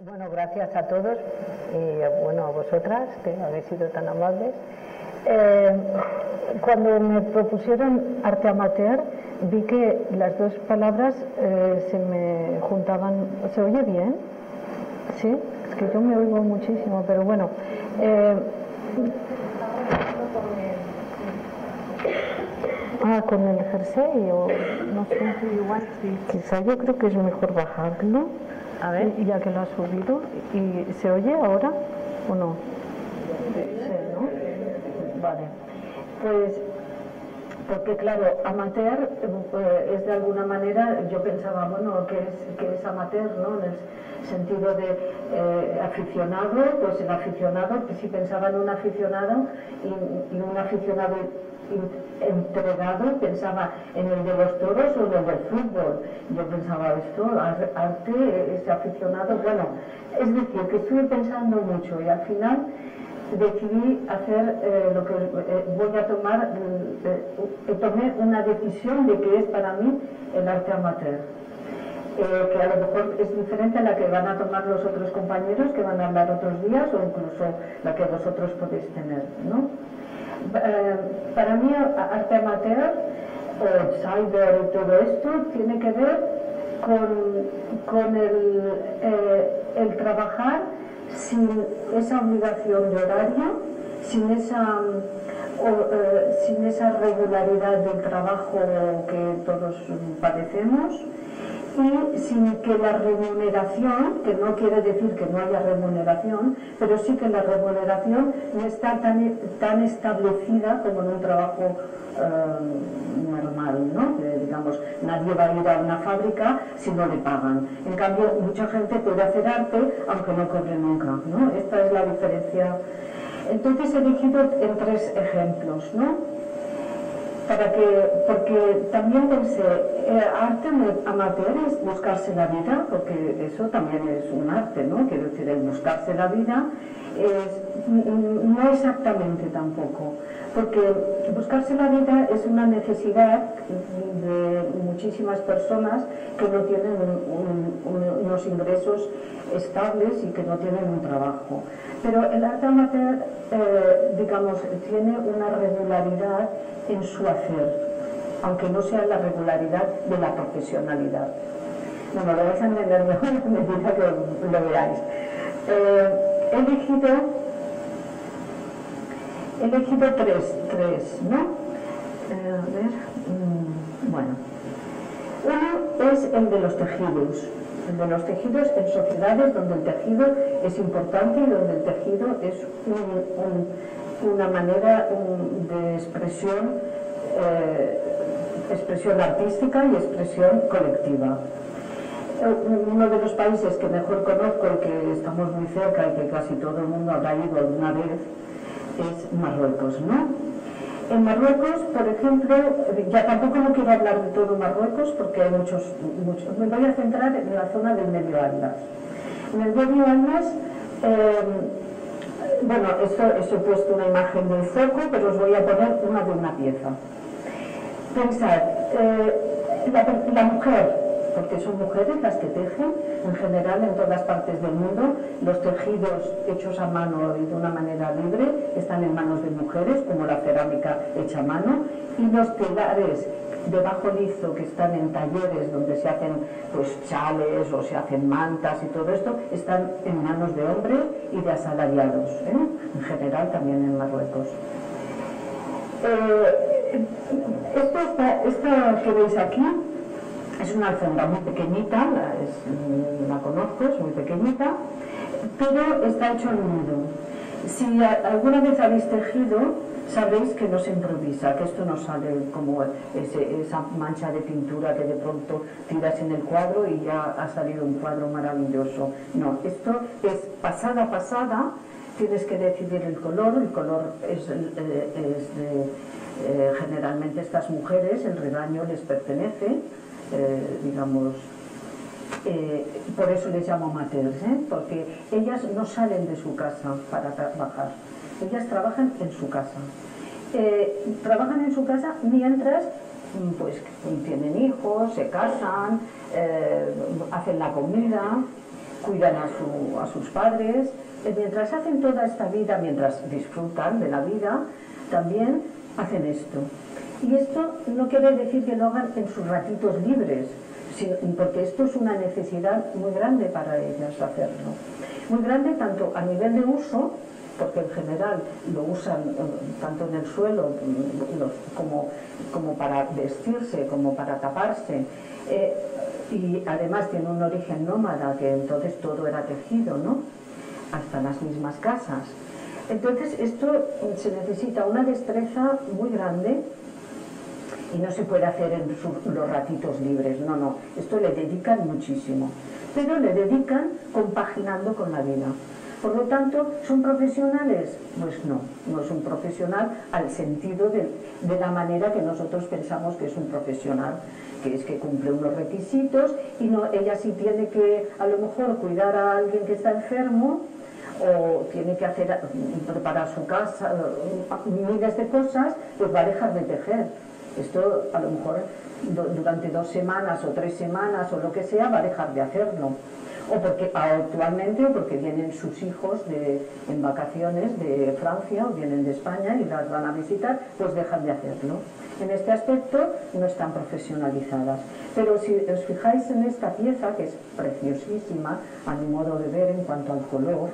Bueno, gracias a todos y bueno, a vosotras que habéis sido tan amables. Eh, cuando me propusieron arte amateur, vi que las dos palabras eh, se me juntaban. ¿Se oye bien? Sí, es que yo me oigo muchísimo, pero bueno. Eh, ah, con el jersey o no sé. Igual Quizá yo creo que es mejor bajarlo. A ver. Ya que lo ha subido. ¿Y se oye ahora o no? Sí, ¿no? Vale. Pues porque claro, amateur eh, es de alguna manera, yo pensaba, bueno, que es, que es amateur, ¿no? En el sentido de eh, aficionado, pues el aficionado, pues si pensaba en un aficionado y, un aficionado entregado, pensaba en el de los toros o en el del fútbol. Yo pensaba esto, arte, ese aficionado, bueno, es decir, que estuve pensando mucho y al final decidí hacer eh, lo que eh, voy a tomar, eh, tomé una decisión de que es para mí el arte amateur. que a lo mejor es diferente a la que van a tomar los otros compañeros que van a hablar otros días o incluso la que vosotros podéis tener. ¿no? Para mí arte amateur o cyber y todo esto tiene que ver con, con el, el trabajar sin esa obligación de horario, sin esa, eh, sin esa regularidad del trabajo que todos padecemos y sin que la remuneración, que no quiere decir que no haya remuneración, pero sí que la remuneración no está tan, tan establecida como en un trabajo eh, normal, ¿no? digamos, nadie va a ir a una fábrica si no le pagan. En cambio, mucha gente puede hacer arte aunque no cobre nunca, ¿no? Esta es la diferencia. Entonces he elegido en tres ejemplos, ¿no? Para que, porque también pensé, eh, arte amateur es buscarse la vida, porque eso también es un arte, ¿no? Quiero decir, el buscarse la vida es, no exactamente tampoco porque buscarse la vida es una necesidad de muchísimas personas que no tienen unos ingresos estables y que no tienen un trabajo. Pero el arte amateur, eh, digamos, tiene una regularidad en su hacer, aunque no sea la regularidad de la profesionalidad. Bueno, lo vais a entender mejor a medida que lo veáis. Eh, elegido elegido tres, tres ¿no? Eh, a ver, mm, bueno. Uno es el de los tejidos, el de los tejidos en sociedades donde el tejido es importante y donde el tejido es una manera de expresión, eh, expresión artística y expresión colectiva uno de los países que mejor conozco y que estamos muy cerca y que casi todo el mundo habrá ido alguna vez es Marruecos, ¿no? En Marruecos, por ejemplo, ya tampoco no quiero hablar de todo Marruecos porque hay muchos, muchos. Me voy a centrar en la zona del Medio Atlas. En el Medio Atlas, em, bueno, esto, he puesto una imagen del foco, pero os voy a poner una de una pieza. Pensad, eh, la mujer porque son mujeres las que tejen, en general en todas partes del mundo. Los tejidos hechos a mano y de una manera libre están en manos de mujeres, como la cerámica hecha a mano, y los telares de bajo lizo que están en talleres donde se hacen pues chales o se hacen mantas y todo esto, están en manos de hombres y de asalariados, ¿eh? en general también en Marruecos. Eh, esta que veis aquí es una alfombra muy pequeñita, mm, la, conozco, es muy pequeñita, pero está hecho en nudo. Si alguna vez habéis tejido, sabéis que no se improvisa, que esto no sale como esa mancha de pintura que de pronto tiras en el cuadro y ya ha salido un cuadro maravilloso. No, esto es pasada pasada, tienes que decidir el color, el color es, eh, eh, generalmente estas mujeres, el rebaño les pertenece, eh, digamos, eh, por eso les llamo amateurs, ¿eh? porque ellas no salen de su casa para trabajar, ellas trabajan en su casa. trabajan en su casa mientras mm, pues tienen hijos, se casan, hacen la comida, cuidan a, a sus padres, mientras hacen toda esta vida, mientras disfrutan de la vida, también hacen esto. Y esto no quiere decir que lo hagan en sus ratitos libres, porque esto es una necesidad muy grande para ellas hacerlo. Muy grande tanto a nivel de uso, porque en general lo usan eh, tanto en el suelo mm, como, como para vestirse, como para taparse. Eh, y además tiene un origen nómada, que entonces todo era tejido, ¿no? Hasta las mismas casas. Entonces esto mm, se necesita una destreza muy grande y no se puede hacer en los ratitos libres, no, no, esto le dedican muchísimo, pero le dedican compaginando con la vida. Por lo tanto, ¿son profesionales? Pues no, no es un profesional al sentido de, la manera que nosotros pensamos que es un profesional, que es que cumple unos requisitos y no, ella sí tiene que a lo mejor cuidar a alguien que está enfermo o tiene que hacer, preparar su casa, miles de cosas, pues va a dejar de tejer esto a lo mejor durante dos semanas o tres semanas o lo que sea va a dejar de hacerlo. O porque actualmente o porque vienen sus hijos en vacaciones de Francia o vienen de España y las van a visitar, pues dejan de hacerlo. En este aspecto no están profesionalizadas. Pero si os fijáis en esta pieza, que es preciosísima a mi modo de ver en cuanto al color,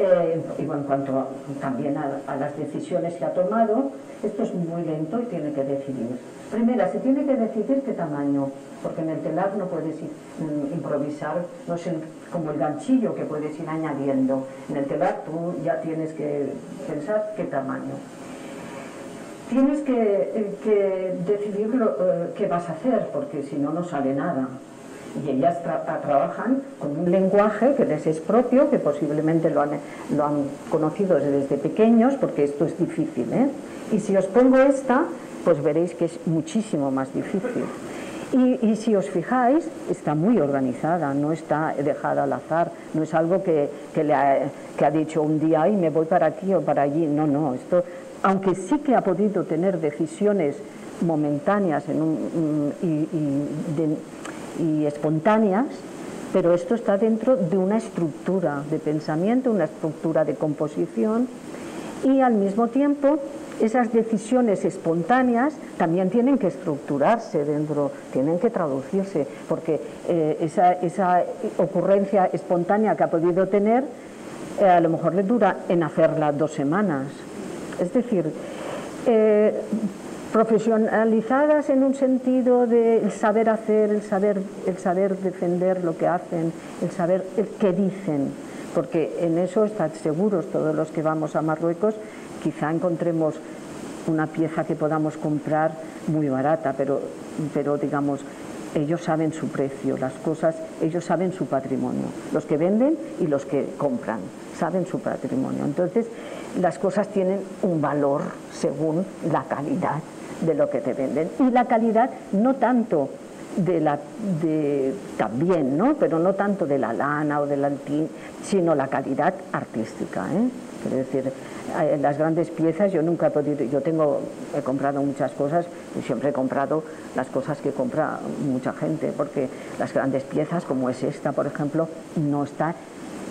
eh, y en cuanto también a, las decisiones que ha tomado, esto es muy lento y tiene que decidir. Primera, se tiene que decidir qué tamaño, porque en el telar no puedes mm, improvisar, no es como el ganchillo que puedes ir añadiendo. En el telar tú ya tienes que pensar qué tamaño. Tienes que, eh, decidir eh, qué vas a hacer, porque si no, no sale nada y ellas trabajan con un lenguaje que les es propio, que posiblemente lo han, lo han conocido desde pequeños, porque esto es difícil. ¿eh? Y si os pongo esta, pues veréis que es muchísimo más difícil. Y, si os fijáis, está muy organizada, no está dejada al azar, no es algo que, que le ha, que ha dicho un día, ay, me voy para aquí o para allí. No, no, esto, aunque sí que ha podido tener decisiones momentáneas en un, y, y de, y espontáneas, pero esto está dentro de una estructura de pensamiento, una estructura de composición y al mismo tiempo esas decisiones espontáneas también tienen que estructurarse dentro, tienen que traducirse, porque eh, esa, ocurrencia espontánea que ha podido tener eh, a lo mejor le dura en hacerla dos semanas. Es decir, eh, profesionalizadas en un sentido del saber hacer, el saber, el saber defender lo que hacen, el saber qué dicen, porque en eso están seguros todos los que vamos a Marruecos, quizá encontremos una pieza que podamos comprar muy barata, pero, pero digamos, ellos saben su precio, las cosas, ellos saben su patrimonio, los que venden y los que compran, saben su patrimonio. Entonces, las cosas tienen un valor según la calidad de lo que te venden. Y la calidad no tanto de la de también, ¿no? Pero no tanto de la lana o del antín, sino la calidad artística, ¿eh? Decir, eh, las grandes piezas yo nunca he podido, yo tengo, he comprado muchas cosas y siempre he comprado las cosas que compra mucha gente, porque las grandes piezas, como es esta, por ejemplo, no está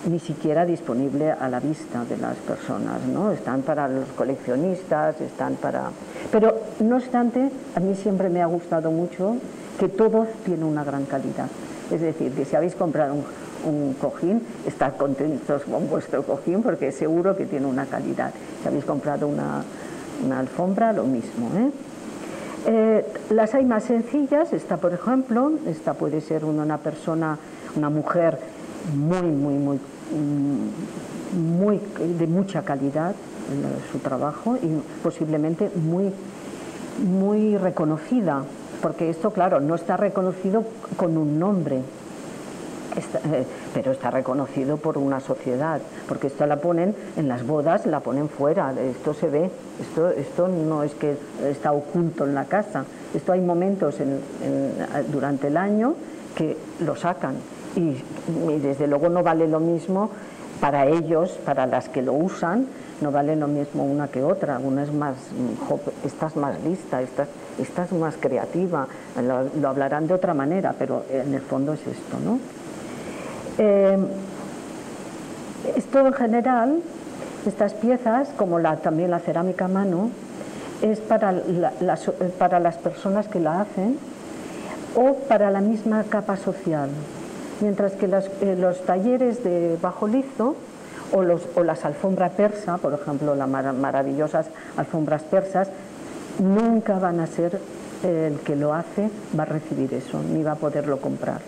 ni siquiera disponible a la vista de las personas, ¿no? Están para los coleccionistas, están para... Pero, no obstante, a mí siempre me ha gustado mucho que todo tiene una gran calidad. Es decir, que si habéis comprado un, cojín, estad contentos con vuestro cojín porque seguro que tiene una calidad. Si habéis comprado una, alfombra, lo mismo. ¿eh? ¿eh? las hay más sencillas, esta por ejemplo, esta puede ser una persona, una mujer muy, muy, muy, muy de mucha calidad su trabajo y posiblemente muy, muy reconocida, porque esto, claro, no está reconocido con un nombre, eh, pero está reconocido por una sociedad, porque esto la ponen en las bodas, la ponen fuera, esto se ve, esto, esto no es que está oculto en la casa, esto hay momentos durante el año que lo sacan y, desde luego no vale lo mismo para ellos, para las que lo usan, no vale lo mismo una que otra, una es más, estás más lista, estás, estás más creativa, lo, hablarán de otra manera, pero en el fondo es esto, ¿no? Eh, esto en general, estas piezas, como la, también la cerámica a mano, es para, las, para las personas que la hacen o para la misma capa social, mientras que eh, los talleres de bajo lizo o, los, o las alfombras persa, por ejemplo, las maravillosas alfombras persas, nunca van a ser el que lo hace va a recibir eso, ni va a poderlo comprar.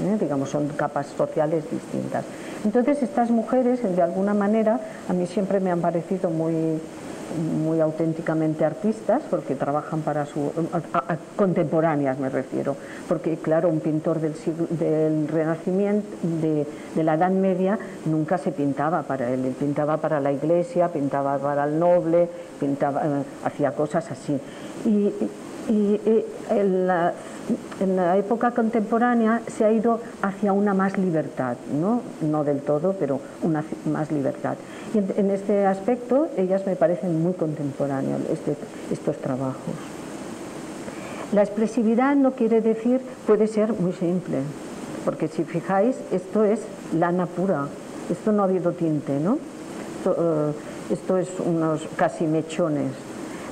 ¿eh? Digamos, son capas sociales distintas. Entonces, estas mujeres, de alguna manera, a mí siempre me han parecido muy, muy auténticamente artistas, porque trabajan para su... contemporáneas me refiero, porque claro, un pintor del, del Renacimiento, de, la Edad Media, nunca se pintaba para él, pintaba para la iglesia, pintaba para el noble, pintaba, eh, hacía cosas así. Y, y, en, la, en, la, época contemporánea se ha ido hacia una más libertad, no, no del todo, pero una más libertad. Y en, este aspecto ellas me parecen muy contemporáneos, este, estos trabajos. La expresividad no quiere decir, puede ser muy simple, porque si fijáis, esto es lana pura, esto no ha habido tinte, ¿no? Esto, uh, esto es unos casi mechones,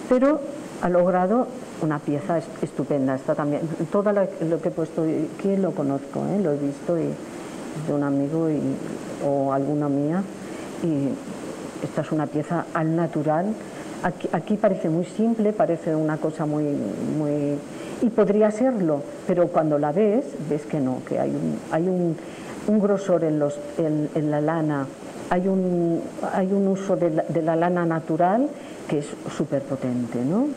pero ha logrado una pieza estupenda. Está también, todo lo, que he puesto aquí lo conozco, ¿eh? lo he visto y, de un amigo y, o alguna mía y esta es una pieza al natural. Aquí, aquí, parece muy simple, parece una cosa muy, muy... y podría serlo, pero cuando la ves, ves que no, que hay un, hay un, un grosor en, los, en, en, la lana, hay un, hay un uso de la, de la lana natural que es súper potente. ¿no?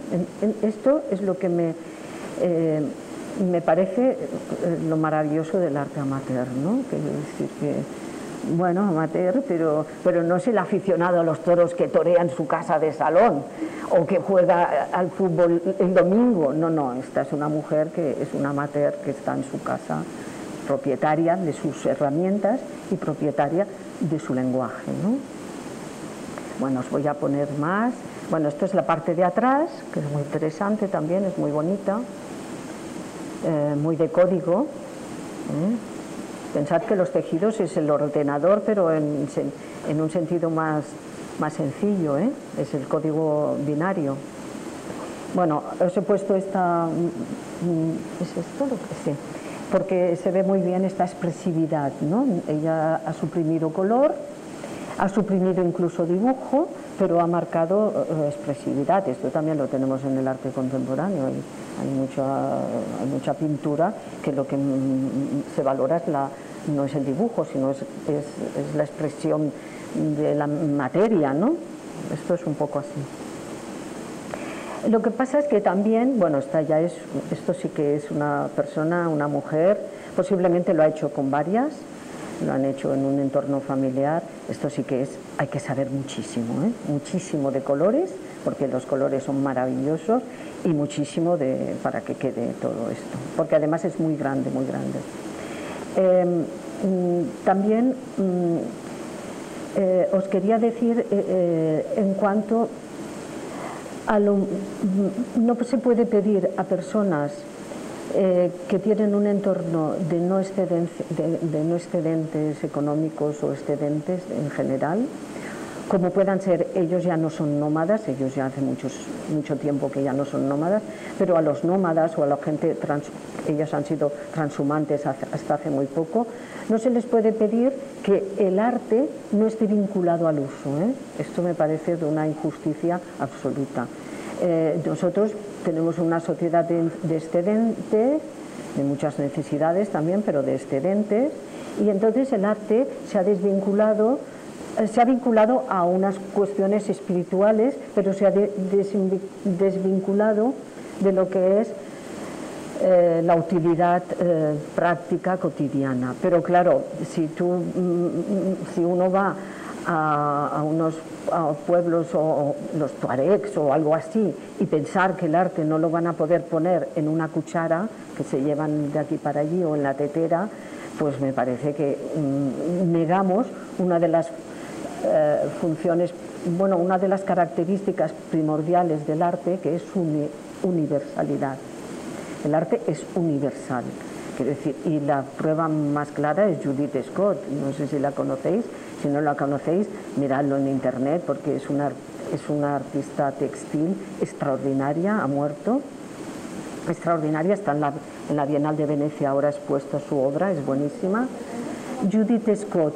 Esto es lo que me, eh, me parece eh, lo maravilloso del arte amateur, ¿no? que, decir que, bueno, amateur, pero, pero no es el aficionado a los toros que torea en su casa de salón o que juega al fútbol el domingo. No, no, esta es una mujer que es una amateur que está en su casa, propietaria de sus herramientas y propietaria de su lenguaje. ¿no? Bueno, os voy a poner más. Bueno, esto es la parte de atrás, que es muy interesante también, es muy bonita, eh, muy de código. ¿eh? Pensad que los tejidos es el ordenador, pero en, un sentido más, más sencillo, ¿eh? es el código binario. Bueno, os he puesto esta... Mm, mm, ¿Es esto lo que sí? Porque se ve muy bien esta expresividad, ¿no? Ella ha suprimido color, ha suprimido incluso dibujo, pero ha marcado uh, expresividad. Esto también lo tenemos en el arte contemporáneo. Hay, mucha, mucha pintura que lo que mm, se valora es la, no es el dibujo, sino es, es, la expresión de la materia, ¿no? Esto es un poco así. Lo que pasa es que también, bueno, esta ya es, esto sí que es una persona, una mujer, posiblemente lo ha hecho con varias, lo han hecho en un entorno familiar, esto sí que es, hay que saber muchísimo, ¿eh? muchísimo de colores, porque los colores son maravillosos, y muchísimo de, para que quede todo esto, porque además es muy grande, muy grande. Eh, también mm, eh, os quería decir eh, en cuanto a lo, mm, no se puede pedir a personas eh, que tienen un entorno de no, de, de no excedentes económicos o excedentes en general, como puedan ser, ellos ya no son nómadas, ellos ya hace muchos, mucho tiempo que ya no son nómadas, pero a los nómadas o a la gente, trans, ellos han sido transhumantes hasta hace muy poco, no se les puede pedir que el arte no esté vinculado al uso. ¿eh? Esto me parece de una injusticia absoluta. Eh, nosotros tenemos una sociedad de, de excedentes, de muchas necesidades también, pero de excedentes, y entonces el arte se ha desvinculado eh, se ha vinculado a unas cuestiones espirituales, pero se ha desvinculado de lo que es eh, la utilidad eh, práctica cotidiana. Pero claro, si, tú, mm, si uno va a, unos pueblos o los tuaregs o algo así y pensar que el arte no lo van a poder poner en una cuchara que se llevan de aquí para allí o en la tetera, pues me parece que mm, negamos una de las eh, funciones, bueno, una de las características primordiales del arte que es su universalidad. El arte es universal. Quiero decir, y la prueba más clara es Judith Scott, no sé si la conocéis, si no la conocéis, miradlo en internet porque es una, es una artista textil extraordinaria, ha muerto, extraordinaria, está en la, en la Bienal de Venecia ahora expuesta su obra, es buenísima. Judith Scott,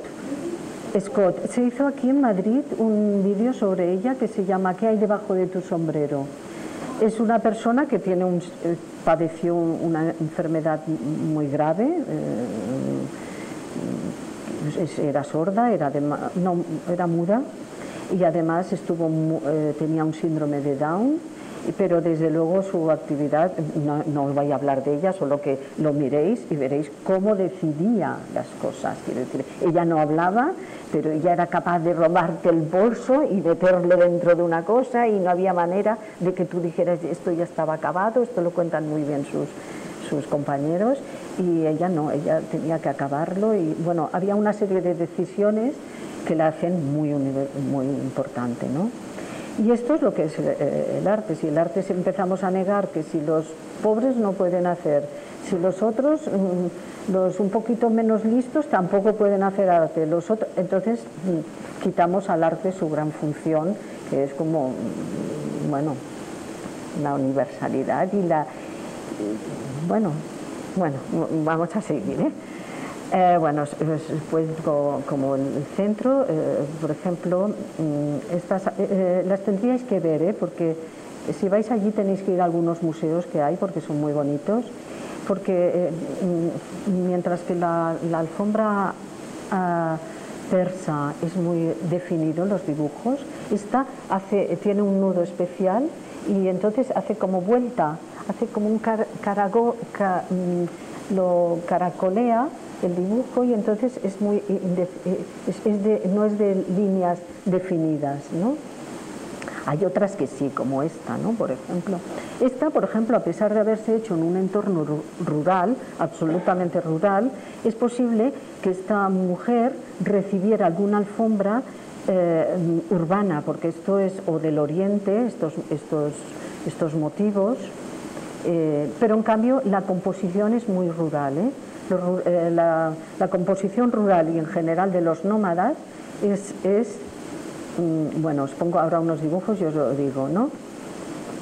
Scott, se hizo aquí en Madrid un vídeo sobre ella que se llama ¿Qué hay debajo de tu sombrero? Es una persona que tiene un, eh, padeció una enfermedad muy grave, eh, era sorda, era, no, era muda y además estuvo, eh, tenía un síndrome de Down pero desde luego su actividad, no, os voy a hablar de ella, solo que lo miréis y veréis cómo decidía las cosas. Ella no hablaba, pero ella era capaz de robarte el bolso y meterlo dentro de una cosa y no había manera de que tú dijeras esto ya estaba acabado, esto lo cuentan muy bien sus, sus compañeros y ella no, ella tenía que acabarlo y bueno, había una serie de decisiones que la hacen muy, muy importante, ¿no? Y esto es lo que es eh, el, arte. Si el arte si empezamos a negar que si los pobres no pueden hacer, si los otros, mm, los un poquito menos listos, tampoco pueden hacer arte. Los otros, entonces mm, quitamos al arte su gran función, que es como, mm, bueno, la universalidad y la... Bueno, bueno, vamos a seguir. ¿eh? Eh, bueno, pues como el centro, eh, por ejemplo, mm, estas, eh, las tendríais que ver, porque si vais allí tenéis que ir a algunos museos que hay, porque son muy bonitos, porque mm, mientras que la, alfombra ah, persa es muy definido, los dibujos, esta hace, tiene un nudo especial y entonces hace como vuelta, hace como un carago, mm, lo caracolea el dibujo y entonces es muy es, no es de líneas definidas, ¿no? Hay otras que sí, como esta, ¿no? Por ejemplo. Esta, por ejemplo, a pesar de haberse hecho en un entorno rural, absolutamente rural, es posible que esta mujer recibiera alguna alfombra eh, urbana, porque esto es o del oriente, estos, estos, estos motivos, eh, pero en cambio la composición es muy rural. ¿eh? Eh, la, composición rural y en general de los nómadas es, mm, bueno, os pongo ahora unos dibujos y os lo digo, ¿no?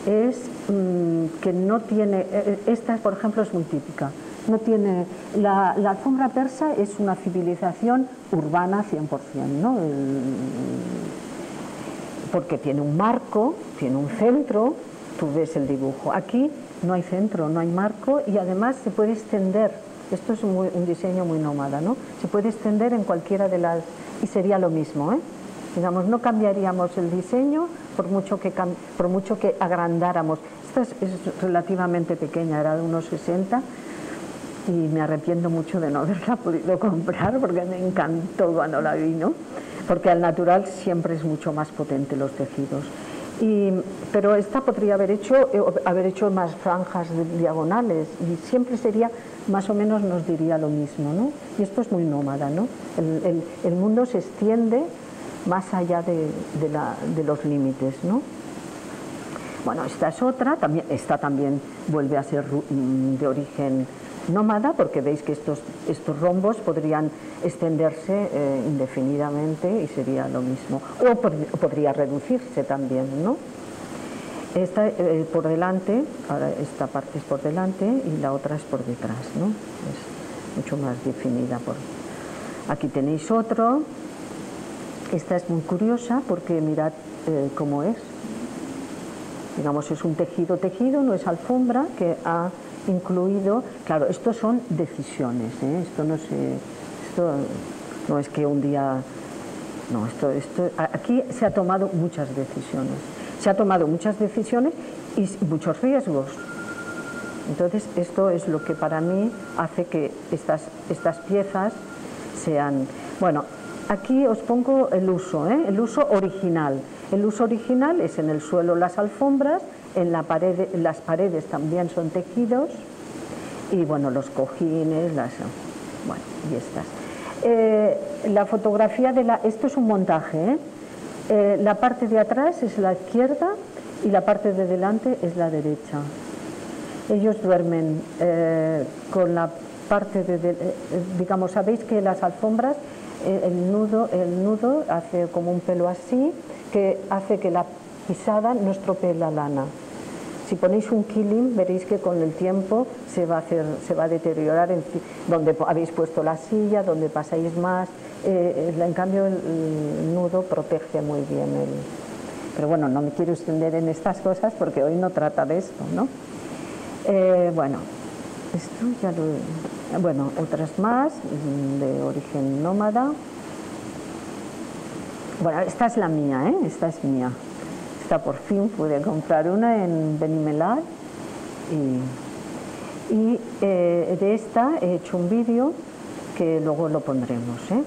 Es mm, que no tiene, eh, eh, esta por ejemplo es muy típica, no tiene, la, alfombra persa es una civilización urbana 100%, ¿no? porque tiene un marco, tiene un centro, tú ves el dibujo. Aquí no hay centro, no hay marco y además se puede extender esto es un, diseño muy nómada, ¿no? Se puede extender en cualquiera de las... y sería lo mismo, ¿eh? Digamos, no cambiaríamos el diseño por mucho que, por mucho que agrandáramos. Esta es, relativamente pequeña, era de unos 60 y me arrepiento mucho de no haberla podido comprar porque me encantó cuando la vi, ¿no? Porque al natural siempre es mucho más potente los tejidos. Y, pero esta podría haber hecho, eh, haber hecho más franjas diagonales y siempre sería más o menos nos diría lo mismo, ¿no? Y esto es muy nómada, ¿no? El, mundo se extiende más allá de, los límites, ¿no? Bueno, esta es otra, también, esta también vuelve a ser mm, de origen nómada, porque veis que estos, estos rombos podrían extenderse eh, indefinidamente y sería lo mismo. O, podría reducirse también, ¿no? Esta eh, por delante, esta parte es por delante y la otra es por detrás, ¿no? Es mucho más definida. Por... Aquí tenéis otro. Esta es muy curiosa porque mirad eh, cómo es. Digamos, es un tejido tejido, no es alfombra, que ha incluido, claro, esto son decisiones, ¿eh? esto no se, esto no es que un día, no, esto, esto, aquí se ha tomado muchas decisiones se ha tomado muchas decisiones y muchos riesgos. Entonces, esto es lo que para mí hace que estas, estas piezas sean... Bueno, aquí os pongo el uso, ¿eh? el uso original. El uso original es en el suelo las alfombras, en la pared, las paredes también son tejidos y bueno, los cojines, las... Bueno, y estas. Eh, la fotografía de la... Esto es un montaje, ¿eh? Eh, la parte de atrás es la izquierda y la parte de delante es la derecha. Ellos duermen eh, con la parte de, eh, digamos, sabéis que las alfombras, el, nudo, el nudo hace como un pelo así, que hace que la pisada no estropee la lana. Si ponéis un killing, veréis que con el tiempo se va a, deteriorar donde habéis puesto la silla, donde pasáis más. Eh, en cambio, el, nudo protege muy bien el. Pero bueno, no me quiero extender en estas cosas porque hoy no trata de esto, ¿no? Eh, bueno, esto ya lo. Bueno, otras más mm, de origen nómada. Bueno, esta es la mía, ¿eh? Esta es mía por fin pude comprar una en Benimelar y, eh, de esta he hecho un vídeo que luego lo pondremos. ¿eh?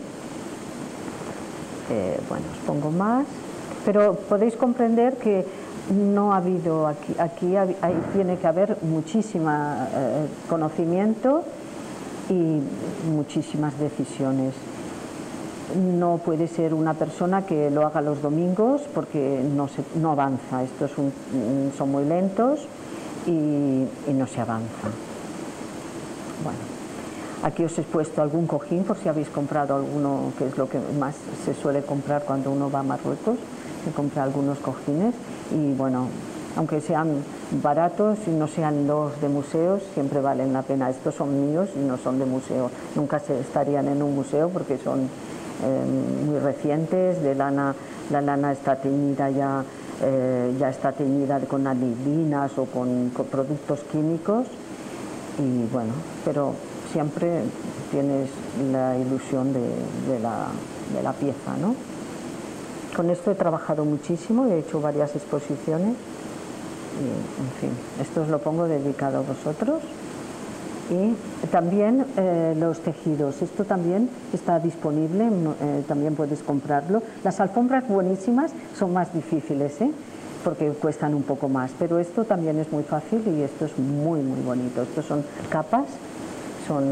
Eh, bueno, os pongo más, pero podéis comprender que no ha habido aquí, aquí tiene que haber muchísimo conocimiento y muchísimas decisiones no puede ser una persona que lo haga los domingos porque no, se, no avanza. Estos son muy lentos y, no se avanza. Bueno, aquí os he puesto algún cojín por si habéis comprado alguno, que es lo que más se suele comprar cuando uno va a Marruecos, se compra algunos cojines y bueno, aunque sean baratos y no sean los de museos, siempre valen la pena. Estos son míos y no son de museo. Nunca se estarían en un museo porque son muy recientes, de lana, la lana está teñida ya, eh, ya está teñida con anilinas o con, productos químicos y bueno, pero siempre tienes la ilusión de, la, de la pieza, ¿no? Con esto he trabajado muchísimo, he hecho varias exposiciones y, en fin, esto os lo pongo dedicado a vosotros y también eh, los tejidos, esto también está disponible, eh, también puedes comprarlo. Las alfombras buenísimas son más difíciles, ¿eh? porque cuestan un poco más, pero esto también es muy fácil y esto es muy muy bonito. Estos son capas, son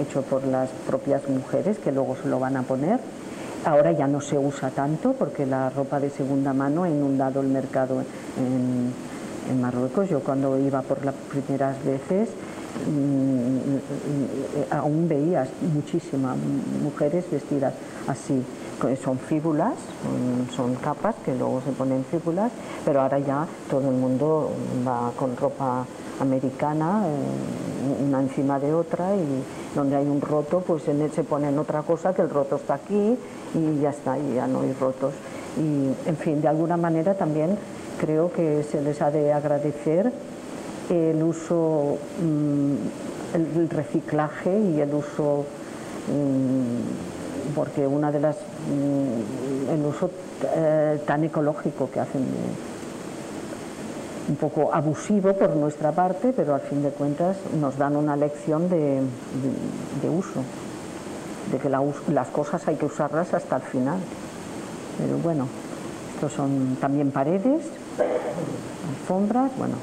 hechos por las propias mujeres que luego se lo van a poner. Ahora ya no se usa tanto porque la ropa de segunda mano ha inundado el mercado en, en Marruecos. Yo cuando iba por las primeras veces Mm, aún veías muchísimas mujeres vestidas así. Son fíbulas, son capas que luego se ponen fíbulas, pero ahora ya todo el mundo va con ropa americana, eh, una encima de otra, y donde hay un roto, pues en él se ponen otra cosa, que el roto está aquí y ya está, y ya no hay rotos. Y en fin, de alguna manera también creo que se les ha de agradecer el uso, mm, el reciclaje y el uso, mm, porque una de las, mm, el uso eh, tan ecológico que hacen, un poco abusivo por nuestra parte, pero al fin de cuentas nos dan una lección de, uso, de que las cosas hay que usarlas hasta el final. Pero bueno, estos son también paredes, alfombras, bueno,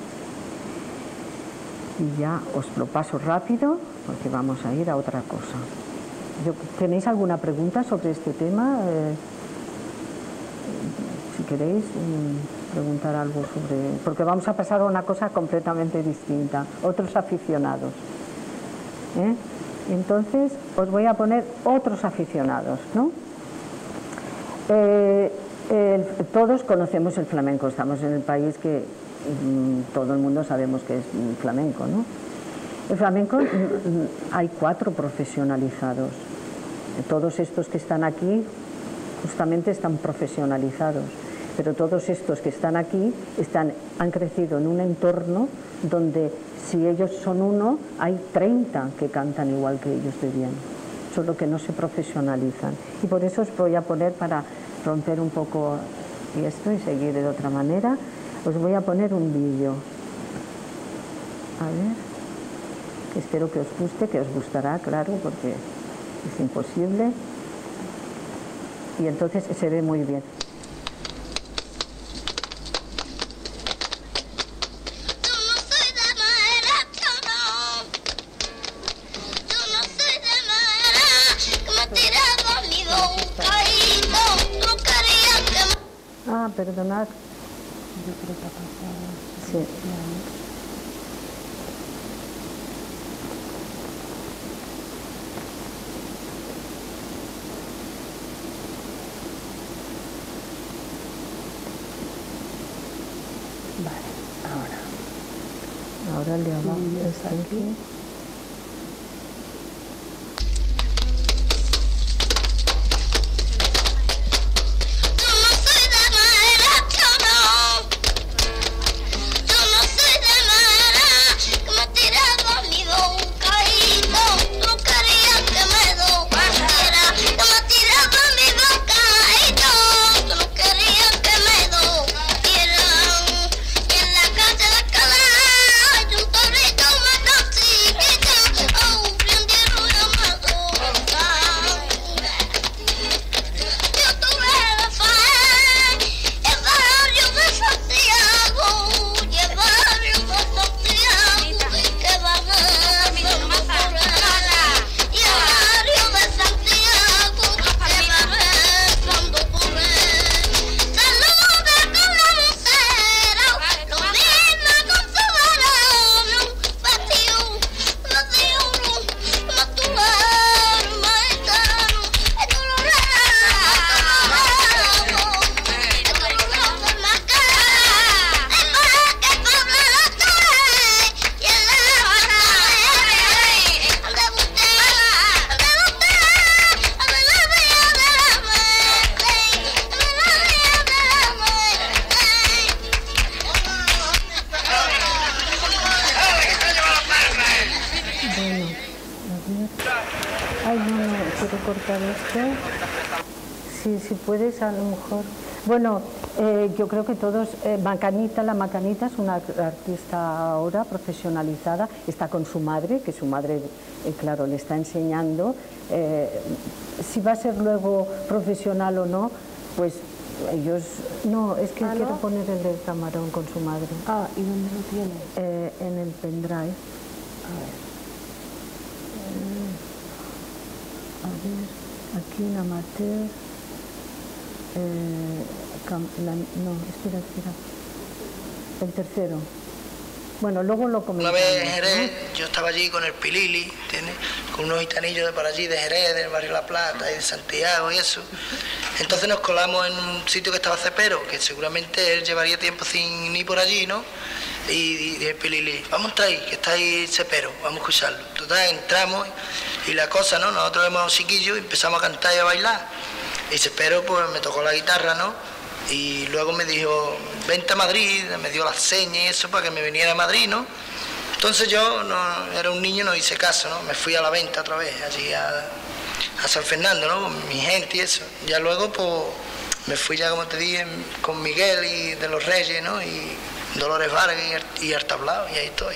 y ya os lo paso rápido porque vamos a ir a otra cosa. ¿Tenéis alguna pregunta sobre este tema? Eh, si queréis mm, preguntar algo sobre... Porque vamos a pasar a una cosa completamente distinta, otros aficionados. ¿eh? Entonces os voy a poner otros aficionados, ¿no? Eh, todos conocemos el flamenco, estamos en el país que todo el mundo sabemos que es flamenco, ¿no? El flamenco mm, mm, hay cuatro profesionalizados. Todos estos que están aquí justamente están profesionalizados, pero todos estos que están aquí están, han crecido en un entorno donde si ellos son uno, hay 30 que cantan igual que ellos de bien, solo que no se profesionalizan. Y por eso os voy a poner para romper un poco esto y seguir de otra manera. Os voy a poner un vídeo. A ver, que espero que os guste, que os gustará, claro, porque es imposible. Y entonces se ve muy bien. Sí. Vale, ahora. Ahora le vamos a aquí. A lo mejor. Bueno, eh, yo creo que todos, eh, Macanita, la Macanita es una artista ahora profesionalizada, está con su madre, que su madre, eh, claro, le está enseñando. si va a ser luego profesional o no, pues ellos... No, es que ah, quiero poner el del camarón con su madre. Ah, ¿y dónde lo tiene? en el pendrive. A ver. a ver, aquí en amateur. Eh, no, espera, espera. El tercero. Bueno, luego lo comentamos. Una vez en Jerez, yo estaba allí con el Pilili, con unos gitanillos de para allí, de Jerez, del barrio La Plata y de Santiago y eso. Entonces nos colamos en un sitio que estaba cepero, que seguramente él llevaría tiempo sin ir por allí, ¿no? Y, el Pilili, vamos a entrar ahí, que está ahí cepero, vamos a escucharlo. Total, entramos y la cosa, ¿no? Nosotros vemos a un chiquillo y empezamos a cantar y a bailar. Y espero, pues me tocó la guitarra, ¿no? Y luego me dijo, vente a Madrid, me dio las señas y eso para que me viniera a Madrid, ¿no? Entonces yo no, era un niño, no hice caso, ¿no? Me fui a la venta otra vez, allí a, San Fernando, ¿no? Con mi gente y eso. Ya luego, pues, me fui ya, como te dije, con Miguel y de los Reyes, ¿no? Y Dolores Vargas y, y Artablado, y ahí estoy.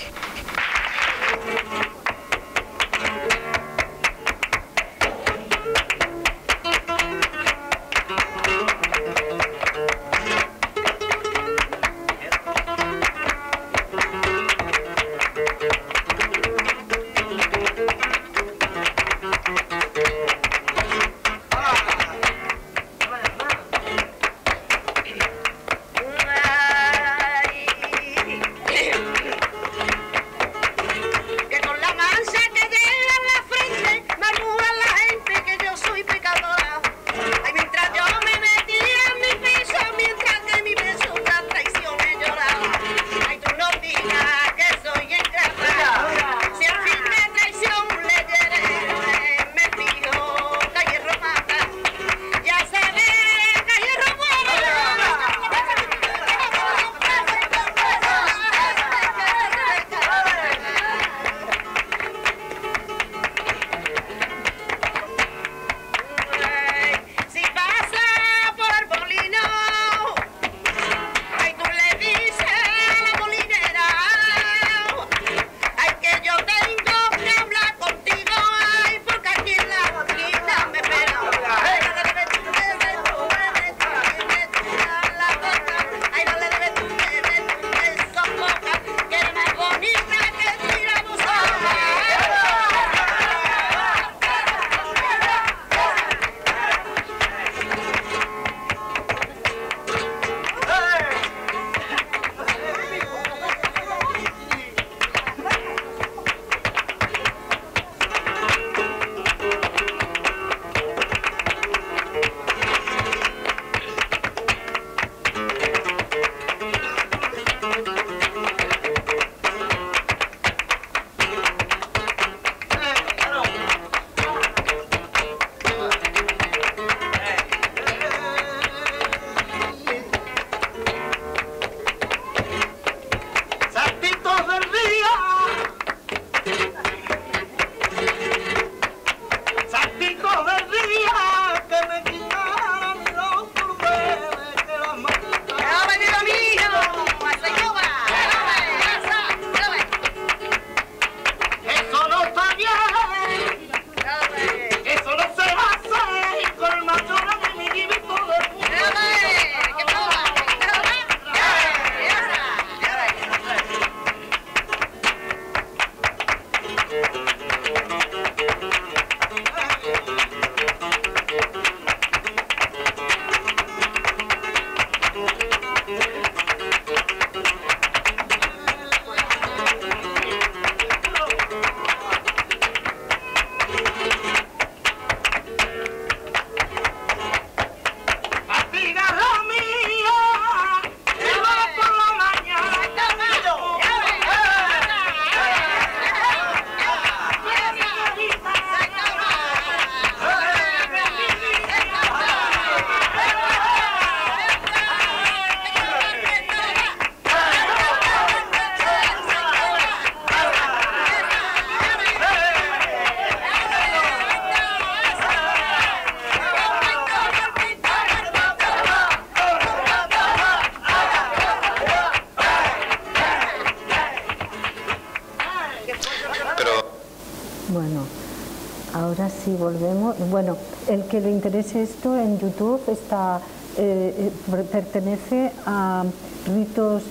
Interese esto en YouTube está, eh, eh, pertenece a ritos,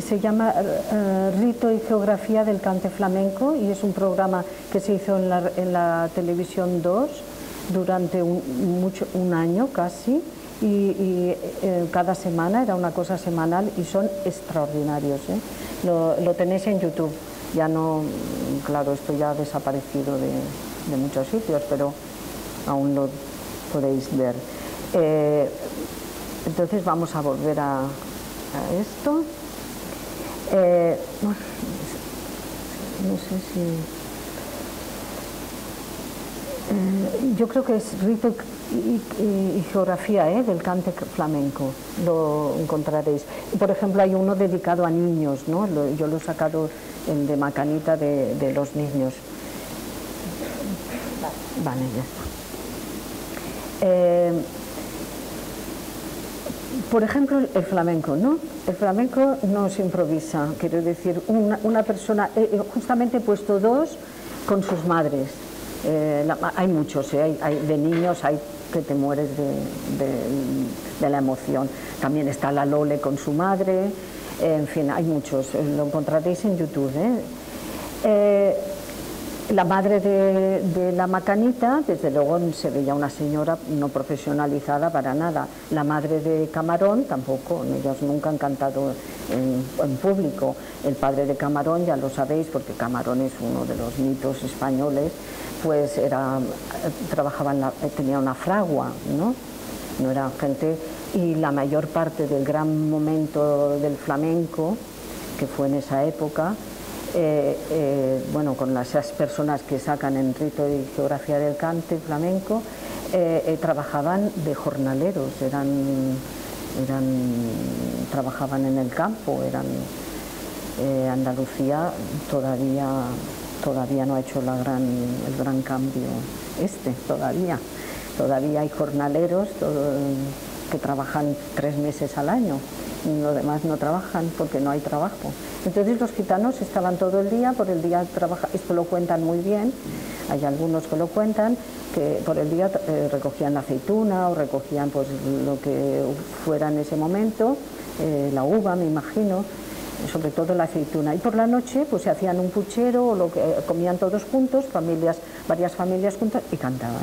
se llama eh, Rito y Geografía del Cante Flamenco y es un programa que se hizo en la, televisión 2 durante un, año casi y, cada semana era una cosa semanal y son extraordinarios. Lo, lo, tenéis en YouTube, ya no, claro, esto ya ha desaparecido de, de muchos sitios, pero aún lo podéis ver. Eh, entonces vamos a volver a, esto. Eh, no sé si... Eh, yo creo que es rito y, geografía del cante flamenco, lo encontraréis. Por ejemplo, hay uno dedicado a niños, ¿no? yo lo he sacado de Macanita de, los niños. Vale, ya está. Eh, por ejemplo, el flamenco, ¿no? El flamenco no se improvisa, quiero decir, una, persona, eh, eh, justamente he puesto dos con sus madres. hay muchos, hay, de niños hay que te mueres de, la emoción. También está la Lole con su madre, en fin, hay muchos, lo encontraréis en YouTube. La madre de, la macanita, desde luego se veía una señora no profesionalizada para nada. La madre de Camarón tampoco, ellos nunca han cantado en, público. El padre de Camarón, ya lo sabéis, porque Camarón es uno de los mitos españoles, pues era, trabajaba tenía una fragua, ¿no? No era gente, y la mayor parte del gran momento del flamenco, que fue en esa época, eh, eh, bueno, con las personas que sacan en rito y geografía del cante flamenco, eh, trabajaban de jornaleros, eran, eran, trabajaban en el campo, eran, Andalucía todavía, todavía no ha hecho el gran cambio este, todavía. Todavía hay jornaleros que trabajan tres meses al año, los demás no trabajan porque no hay trabajo. Entonces los gitanos estaban todo el día, por el día trabajaban, esto lo cuentan muy bien, hay algunos que lo cuentan, que por el día eh, recogían la aceituna o recogían pues lo que fuera en ese momento, eh, la uva me imagino, sobre todo la aceituna. Y por la noche pues se hacían un puchero o lo que comían todos juntos, familias, varias familias juntas y cantaban.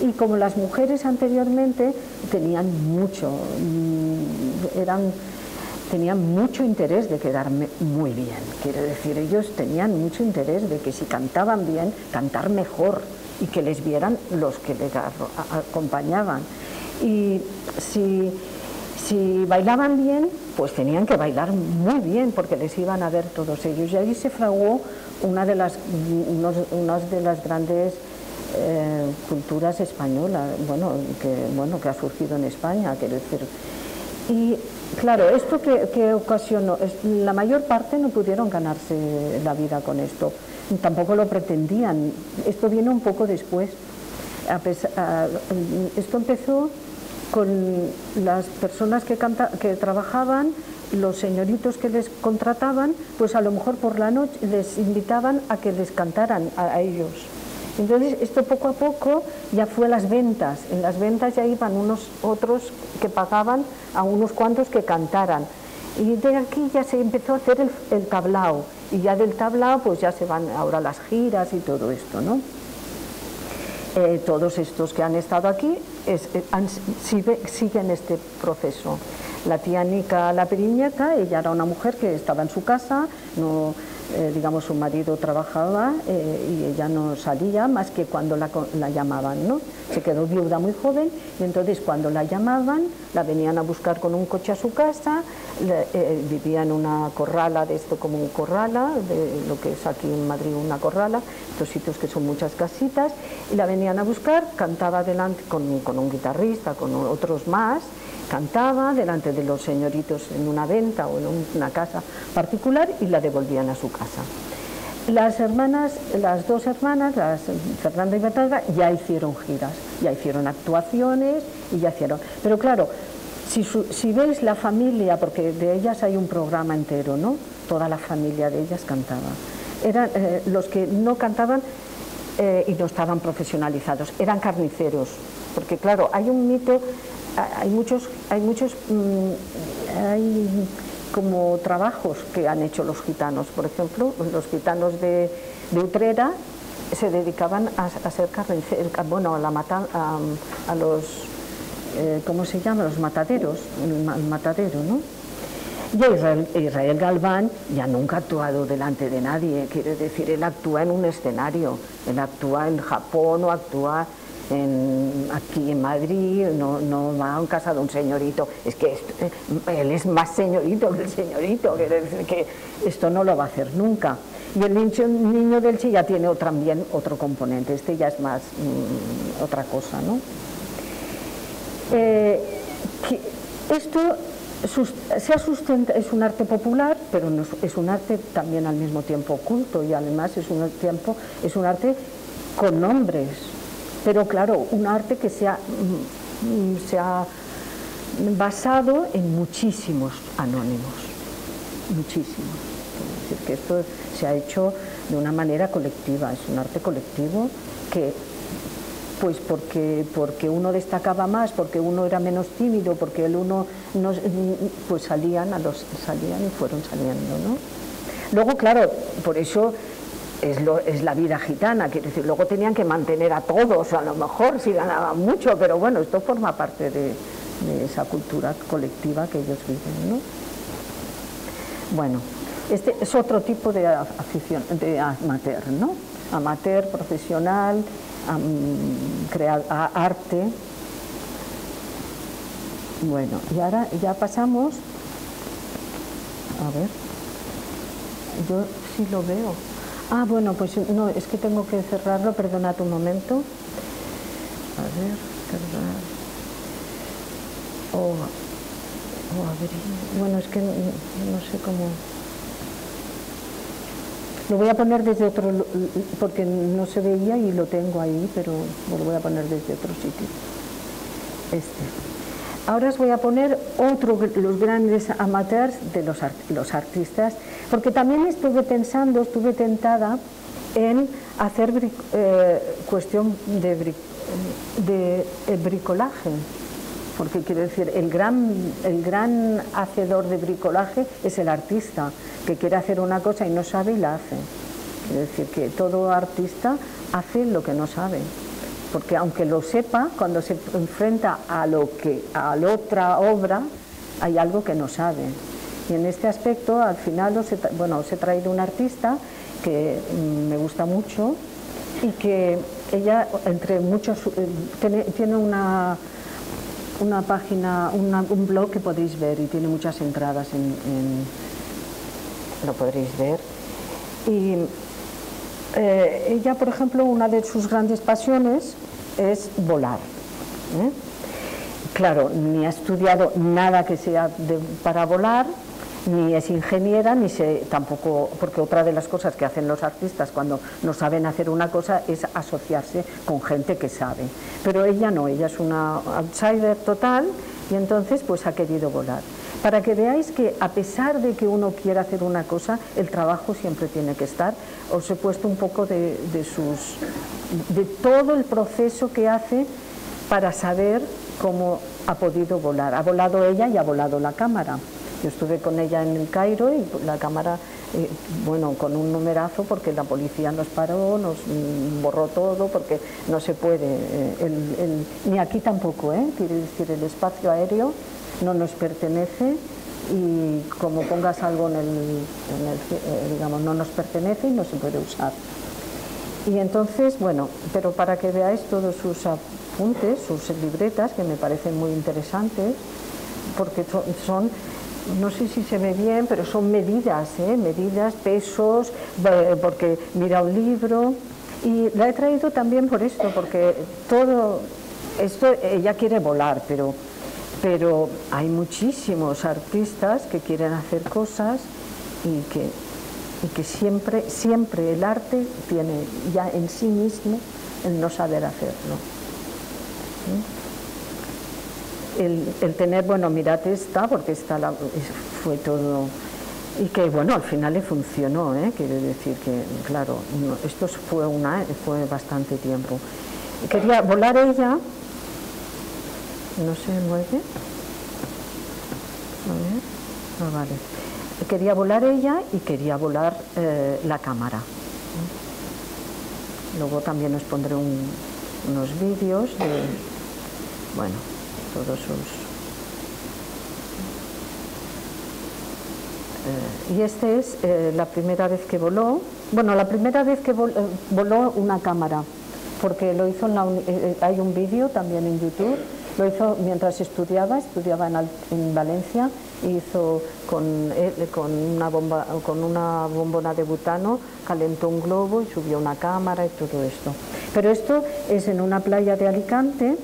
Y como las mujeres anteriormente tenían mucho, mm, eran tenían mucho interés de quedarme muy bien. Quiere decir, ellos tenían mucho interés de que si cantaban bien, cantar mejor y que les vieran los que les acompañaban. Y si, si bailaban bien, pues tenían que bailar muy bien porque les iban a ver todos ellos. Y ahí se fraguó una de las, una de las grandes eh, culturas españolas, bueno que, bueno, que ha surgido en España, quiero decir. Y Claro, esto que, ocasionó, la mayor parte no pudieron ganarse la vida con esto, tampoco lo pretendían, esto viene un poco después. esto empezó con las personas que, que trabajaban, los señoritos que les contrataban, pues a lo mejor por la noche les invitaban a que les cantaran a ellos. Entonces, esto poco a poco ya fue las ventas. En las ventas ya iban unos otros que pagaban a unos cuantos que cantaran. Y de aquí ya se empezó a hacer el, tablao. Y ya del tablao pues ya se van ahora las giras y todo esto, ¿no? Eh, todos estos que han estado aquí eh, siguen este proceso. La tía Nica La Periñeta, ella era una mujer que estaba en su casa, no, eh, digamos su marido trabajaba eh, y ella no salía más que cuando la, llamaban, ¿no? Se quedó viuda muy joven y entonces cuando la llamaban la venían a buscar con un coche a su casa, eh, vivía en una corrala de esto como corrala, de lo que es aquí en Madrid una corrala, estos sitios que son muchas casitas, y la venían a buscar, cantaba delante con, con un guitarrista, con otros más, cantaba delante de los señoritos en una venta o en un- una casa particular y la devolvían a su casa. Las hermanas, las dos hermanas, las Fernanda y Bertalda, ya hicieron giras, ya hicieron actuaciones y ya hicieron. Pero claro, si, veis la familia, porque de ellas hay un programa entero, ¿no? Toda la familia de ellas cantaba. Eran eh, los que no cantaban eh, y no estaban profesionalizados, eran carniceros, porque claro, hay un mito, hay muchos, hay muchos, mm, hay como trabajos que han hecho los gitanos, por ejemplo, los gitanos de, Utrera se dedicaban a, a a- bueno, a, la mata- a, los, eh, ¿cómo se llama? Los mataderos, el, ma- el matadero, ¿no? Y Israel, Israel Galván ya nunca ha actuado delante de nadie, quiere decir, él actúa en un escenario, él actúa en Japón o actúa en- aquí en Madrid, no, no va a un señorito, es que eh, él es más señorito que el señorito, decir que esto no lo va a hacer nunca. Y el niño, del Che ya tiene también otro componente, este ya es más mm, otra cosa, ¿no? Eh, que esto se sustenta- es un arte popular, pero no es, es un arte también al mismo tiempo oculto y además es un tiempo es un arte con nombres, pero claro, un arte que se ha, mm, mm, ha basado en muchísimos anónimos, muchísimos. Es decir, que esto se ha hecho de una manera colectiva, es un arte colectivo que pues porque, porque uno destacaba más, porque uno era menos tímido, porque el uno no, pues salían a los salían y fueron saliendo, ¿no? Luego, claro, por eso es, la vida gitana, quiero decir, luego tenían que mantener a todos, a lo mejor si ganaban mucho, pero bueno, esto forma parte de, esa cultura colectiva que ellos viven, ¿no? Bueno, este es otro tipo de afición, de amateur, ¿no? Amateur, profesional, arte. Bueno, y ahora ya pasamos. A ver. Yo sí lo veo. Ah, bueno, pues no, es que tengo que cerrarlo, perdonad un momento. A ver, cerrar. O, o abrir. Bueno, es que no, no sé cómo. Lo voy a poner desde otro, porque no se veía y lo tengo ahí, pero lo voy a poner desde otro sitio. Este. Ahora os voy a poner otro, los grandes amateurs de los, art- los artistas, porque también estuve pensando, estuve tentada en hacer eh, cuestión de, de eh, bricolaje, porque quiero decir, el gran, el gran hacedor de bricolaje es el artista, que quiere hacer una cosa y no sabe y la hace. Quiero decir que todo artista hace lo que no sabe, porque aunque lo sepa, cuando se enfrenta a lo que a la otra obra, hay algo que no sabe. Y en este aspecto, al final, os he, bueno, os he traído un artista que mm, me gusta mucho y que ella, entre muchos, eh, tiene, tiene una, una página, un blog que podéis ver y tiene muchas entradas en, en- lo podréis ver. Y eh, ella, por ejemplo, una de sus grandes pasiones es volar. ¿eh? Claro, ni ha estudiado nada que sea de- para volar, ni es ingeniera, ni se tampoco, porque otra de las cosas que hacen los artistas cuando no saben hacer una cosa es asociarse con gente que sabe. Pero ella no, ella es una outsider total y entonces pues ha querido volar. Para que veáis que a pesar de que uno quiera hacer una cosa, el trabajo siempre tiene que estar. Os he puesto un poco de, de sus, de todo el proceso que hace para saber cómo ha podido volar. Ha volado ella y ha volado la cámara. Yo estuve con ella en el Cairo y la cámara eh, bueno, con un numerazo porque la policía nos paró, nos borró todo porque no se puede, eh, ni aquí tampoco, ¿eh? quiere decir, el espacio aéreo no nos pertenece y como pongas algo en el, eh, digamos, no nos pertenece y no se puede usar. Y entonces, bueno, pero para que veáis todos sus apuntes, sus libretas, que me parecen muy interesantes, porque son, no sé si se ve bien, pero son medidas, ¿eh? medidas, pesos, porque mira un libro. Y la he traído también por esto, porque todo esto, ella quiere volar, pero pero hay muchísimos artistas que quieren hacer cosas y que, que siempre, siempre el arte tiene ya en sí mismo el no saber hacerlo. El, tener, bueno, mirad esta, porque esta fue todo, y que bueno, al final le funcionó, ¿eh? quiere decir que, claro, esto fue, una, fue bastante tiempo. Quería volar ella, no se mueve. A ver, ah, vale. Quería volar ella y quería volar eh, la cámara. Luego también os pondré unos vídeos de, bueno, todos sus... Eh, y este es eh, la primera vez que voló, bueno, la primera vez que voló una cámara, porque lo hizo en la, hay un vídeo también en YouTube lo hizo mientras estudiaba, estudiaba en, Valencia, hizo con, una bomba, con una bombona de butano, calentó un globo y subió una cámara y todo esto. Pero esto es en una playa de Alicante,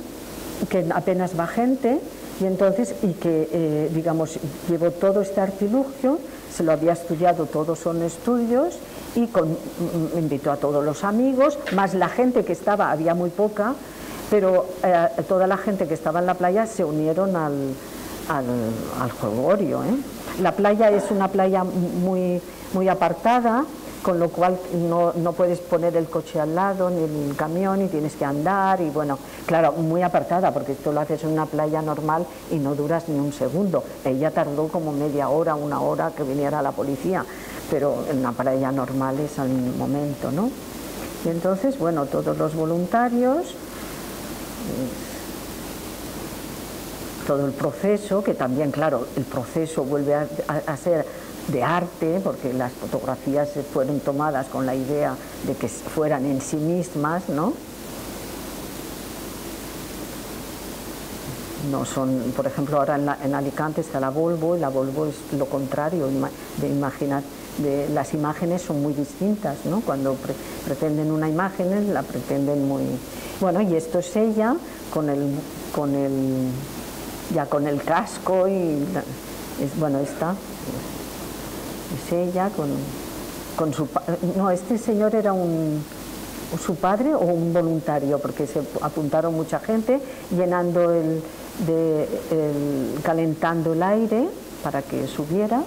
que apenas va gente, y entonces, y que, eh, digamos, llevó todo este artilugio, se lo había estudiado, todos son estudios, y con, mm, invitó a todos los amigos, más la gente que estaba, había muy poca, pero eh, toda la gente que estaba en la playa se unieron al, al, al ¿eh? La playa es una playa muy, muy apartada, con lo cual no, no, puedes poner el coche al lado ni el camión y tienes que andar y bueno, claro, muy apartada porque esto lo haces en una playa normal y no duras ni un segundo. Ella tardó como media hora, una hora que viniera la policía, pero en una playa normal es al momento, ¿no? Y entonces, bueno, todos los voluntarios todo el proceso, que también, claro, el proceso vuelve a, ser de arte, porque las fotografías fueron tomadas con la idea de que fueran en sí mismas, ¿no? No son, por ejemplo, ahora en, Alicante está la Volvo, y la Volvo es lo contrario, de imaginar, de, las imágenes son muy distintas, ¿no? Cuando pretenden una imagen, la pretenden muy, bueno, y esto es ella con el, con el, ya con el casco y, es, bueno, esta es ella con, con su, no, este señor era un, su padre o un voluntario, porque se apuntaron mucha gente llenando el, de, el, calentando el aire para que subiera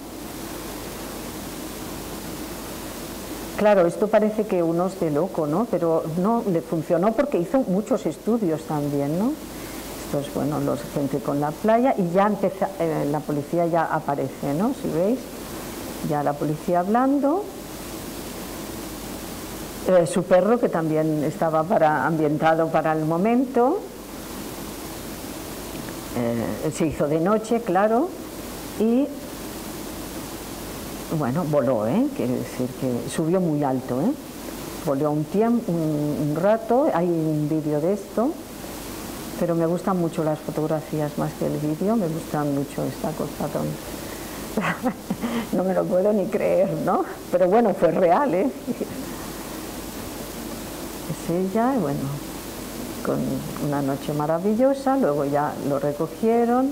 Claro, esto parece que uno es de loco, ¿no? Pero no, le funcionó porque hizo muchos estudios también, ¿no? Esto es, bueno, los gente con la playa y ya empieza, eh, la policía ya aparece, ¿no? Si veis, ya la policía hablando. Eh, su perro, que también estaba para, ambientado para el momento. Eh, se hizo de noche, claro, y bueno, voló, ¿eh? quiere decir que subió muy alto, ¿eh? voló un tiempo, un, rato, hay un vídeo de esto, pero me gustan mucho las fotografías más que el vídeo, me gustan mucho esta cosa no me lo puedo ni creer, ¿no? Pero bueno, fue real, ¿eh? Es ella, bueno, con una noche maravillosa, luego ya lo recogieron,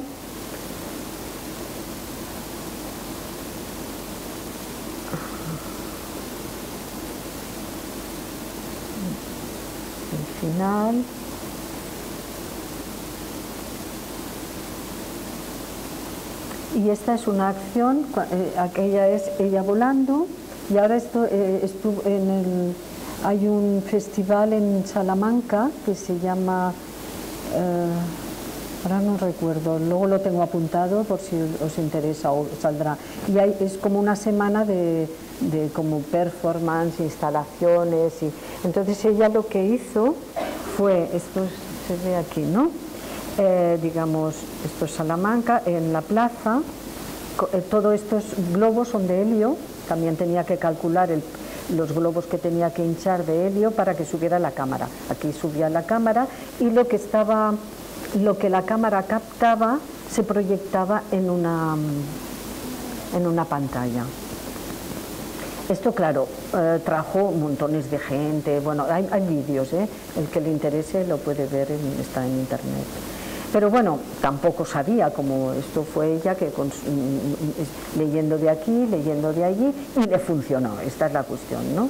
Y esta es una acción, eh, aquella es ella volando, y ahora esto, eh, estuvo en el, hay un festival en Salamanca que se llama, eh, Ahora no recuerdo, luego lo tengo apuntado por si os interesa o saldrá. Y hay, es como una semana de, de como performance, instalaciones. Y, entonces ella lo que hizo fue, esto se ve aquí, ¿no? Eh, digamos, esto es Salamanca, en la plaza, eh, todos estos globos son de helio, también tenía que calcular los globos que tenía que hinchar de helio para que subiera la cámara. Aquí subía la cámara y lo que estaba lo que la cámara captaba se proyectaba en una, en una pantalla. Esto, claro, eh, trajo montones de gente, bueno, hay, vídeos, ¿eh? el que le interese lo puede ver, está en internet. Pero bueno, tampoco sabía, como esto fue ella que leyendo de aquí, leyendo de allí, y le funcionó, esta es la cuestión, ¿no?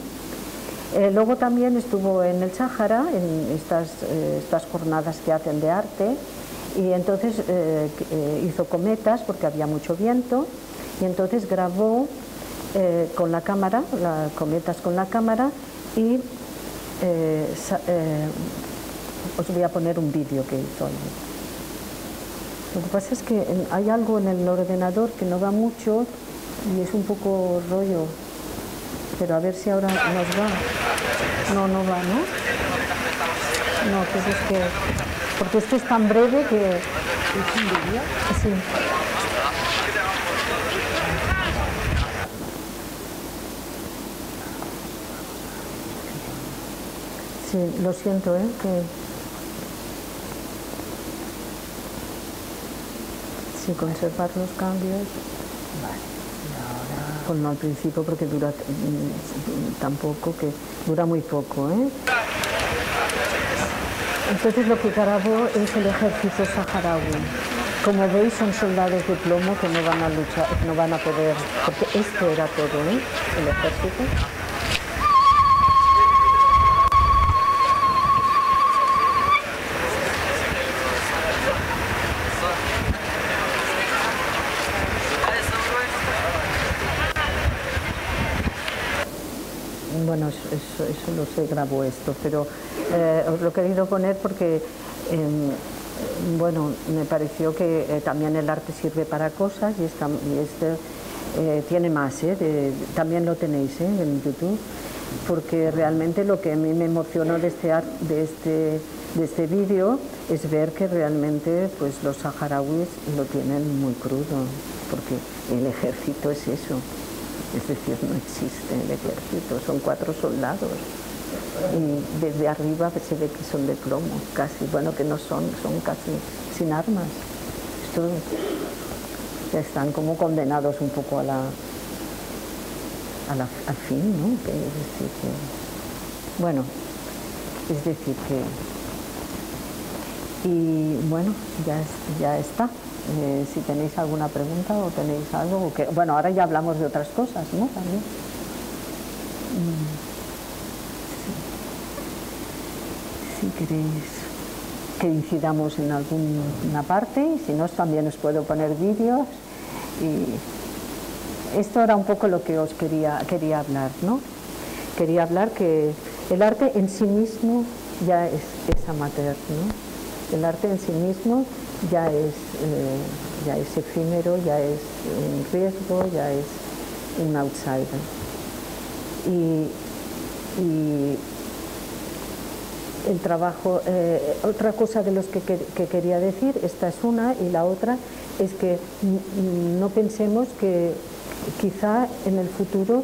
Eh, luego también estuvo en el Sáhara, en estas, estas jornadas que hacen de arte, y entonces hizo cometas porque había mucho viento, y entonces grabó con la cámara, las cometas con la cámara, y os voy a poner un vídeo que hizo. Lo que pasa es que hay algo en el ordenador que no va mucho y es un poco rollo pero a ver si ahora nos va. No, no va, ¿no? No, pues es que... Porque este es tan breve que... Sí. Sí, lo siento, ¿eh? Que... Sí, conservar los cambios. Pues no al principio porque dura mm, tampoco, que dura muy poco. ¿eh? Entonces lo que grabó es el ejército saharaui. Como veis son soldados de plomo que no van a luchar, no van a poder, porque esto era todo, ¿eh? el ejército. bueno, eso, eso lo sé, grabo esto, pero eh, os lo he querido poner porque, em, bueno, me pareció que eh, también el arte sirve para cosas y, este eh, tiene más, también lo tenéis en YouTube, porque realmente lo que a mí me emocionó de este, de este, de este vídeo es ver que realmente pues, los saharauis lo tienen muy crudo, porque el ejército es eso es decir, no existe el ejército, son cuatro soldados. Y desde arriba se ve que son de plomo, casi, bueno, que no son, son casi sin armas. Esto, están como condenados un poco a la, a la al fin, ¿no? es decir, que, bueno, es decir que y bueno, ya, ya está. Eh, si tenéis alguna pregunta o tenéis algo, bueno, ahora ya hablamos de otras cosas, ¿no? También. Mm. Si queréis que incidamos en alguna parte, y si no, también os puedo poner vídeos. Y esto era un poco lo que os quería, quería hablar, ¿no? Quería hablar que el arte en sí mismo ya es, es amateur, ¿no? El arte en sí mismo ya es, eh, ya es efímero, ya es un riesgo, ya es un outsider. Y, el trabajo, eh, otra cosa de los que, quería decir, esta es una, y la otra es que no pensemos que quizá en el futuro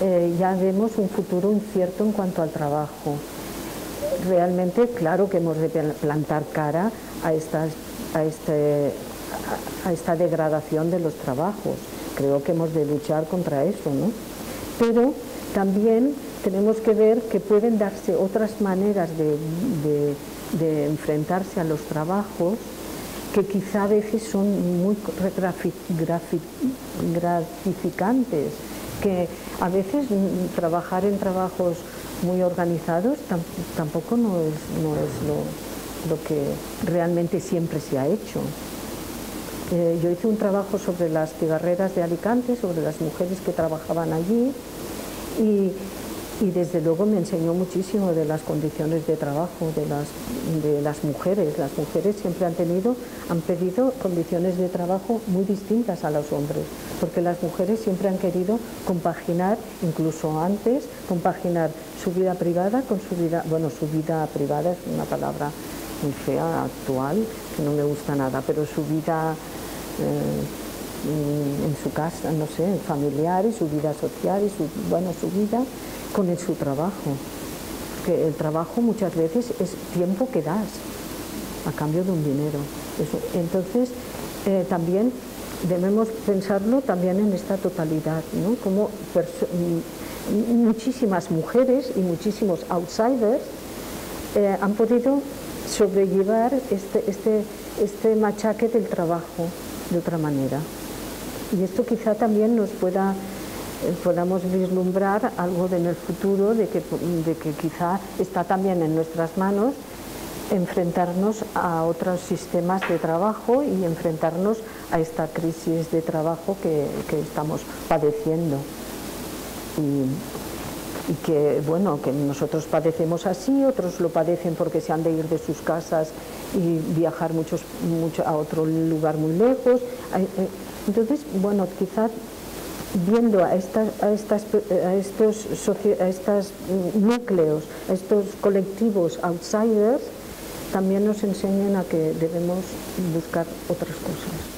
eh, ya vemos un futuro incierto en cuanto al trabajo. Realmente, claro que hemos de plantar cara a estas a, este, a esta degradación de los trabajos. Creo que hemos de luchar contra eso, ¿no? Pero también tenemos que ver que pueden darse otras maneras de, enfrentarse a los trabajos que quizá a veces son muy gratificantes, que a veces trabajar en trabajos muy organizados tampoco no es, no es lo, lo que realmente siempre se ha hecho. Eh, yo hice un trabajo sobre las cigarreras de Alicante, sobre las mujeres que trabajaban allí y desde luego me enseñó muchísimo de las condiciones de trabajo de las, de las mujeres. Las mujeres siempre han tenido, han pedido condiciones de trabajo muy distintas a los hombres, porque las mujeres siempre han querido compaginar, incluso antes, compaginar su vida privada con su vida, bueno, su vida privada es una palabra muy fea, actual, que no me gusta nada, pero su vida eh, en su casa, no sé, familiar y su vida social y su, bueno, su vida con el, su trabajo. Que el trabajo muchas veces es tiempo que das a cambio de un dinero. Entonces, eh, también debemos pensarlo también en esta totalidad, ¿no? Como muchísimas mujeres y muchísimos outsiders eh, han podido sobrellevar este, este, este machaque del trabajo de otra manera. Y esto quizá también nos pueda eh, podamos vislumbrar algo en el futuro de que, de que quizá está también en nuestras manos enfrentarnos a otros sistemas de trabajo y enfrentarnos a esta crisis de trabajo que, estamos padeciendo. Y, que bueno, que nosotros padecemos así, otros lo padecen porque se han de ir de sus casas y viajar muchos, mucho, a otro lugar muy lejos. Eh, entonces, bueno, quizás viendo a, estas, a, estas, a estos, a estos núcleos, a estos colectivos outsiders, también nos enseñan a que debemos buscar otras cosas.